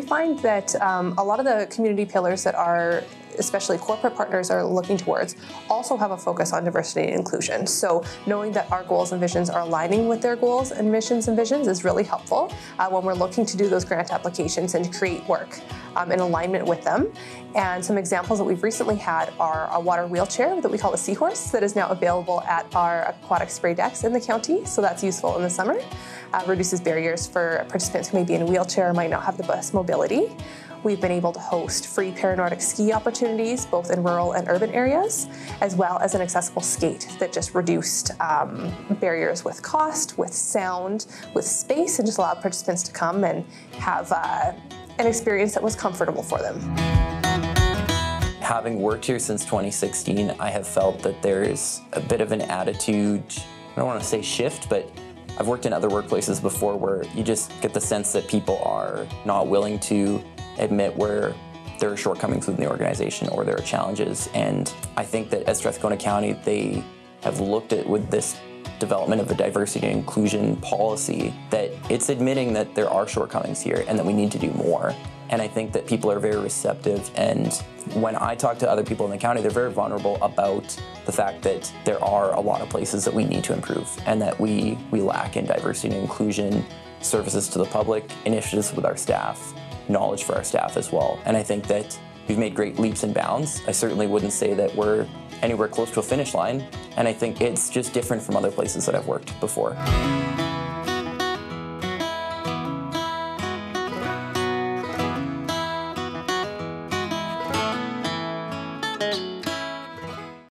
find that um, a lot of the community pillars that are especially corporate partners are looking towards also have a focus on diversity and inclusion. So knowing that our goals and visions are aligning with their goals and missions and visions is really helpful uh, when we're looking to do those grant applications and create work um, in alignment with them. And some examples that we've recently had are a water wheelchair that we call a seahorse that is now available at our aquatic spray decks in the county. So that's useful in the summer. Uh, reduces barriers for participants who may be in a wheelchair or might not have the best mobility. We've been able to host free paranordic ski opportunities both in rural and urban areas, as well as an accessible skate that just reduced um, barriers with cost, with sound, with space, and just allowed participants to come and have uh, an experience that was comfortable for them. Having worked here since 2016, I have felt that there's a bit of an attitude, I don't want to say shift, but I've worked in other workplaces before where you just get the sense that people are not willing to admit where there are shortcomings within the organization or there are challenges. And I think that as Strathcona County, they have looked at with this development of a diversity and inclusion policy that it's admitting that there are shortcomings here and that we need to do more. And I think that people are very receptive. And when I talk to other people in the county, they're very vulnerable about the fact that there are a lot of places that we need to improve and that we, we lack in diversity and inclusion services to the public, initiatives with our staff, knowledge for our staff as well. And I think that we've made great leaps and bounds. I certainly wouldn't say that we're anywhere close to a finish line. And I think it's just different from other places that I've worked before.